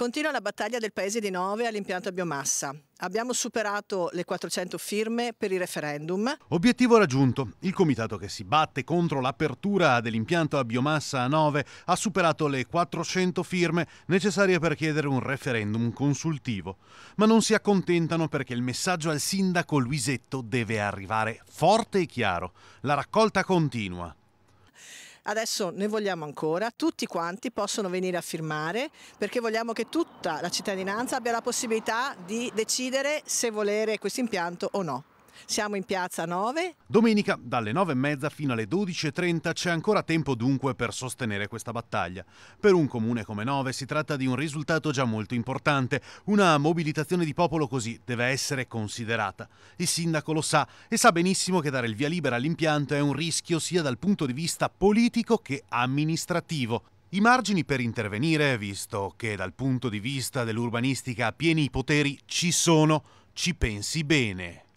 Continua la battaglia del paese di Nove all'impianto a biomassa. Abbiamo superato le 400 firme per il referendum. Obiettivo raggiunto. Il comitato che si batte contro l'apertura dell'impianto a biomassa a Nove ha superato le 400 firme necessarie per chiedere un referendum consultivo. Ma non si accontentano perché il messaggio al sindaco Luisetto deve arrivare forte e chiaro. La raccolta continua. Adesso ne vogliamo ancora, tutti quanti possono venire a firmare perché vogliamo che tutta la cittadinanza abbia la possibilità di decidere se volere questo impianto o no. Siamo in piazza 9. Domenica dalle 9.30 fino alle 12.30 c'è ancora tempo dunque per sostenere questa battaglia. Per un comune come Nove si tratta di un risultato già molto importante. Una mobilitazione di popolo così deve essere considerata. Il sindaco lo sa e sa benissimo che dare il via libera all'impianto è un rischio sia dal punto di vista politico che amministrativo. I margini per intervenire, visto che dal punto di vista dell'urbanistica pieni i poteri ci sono, ci pensi bene.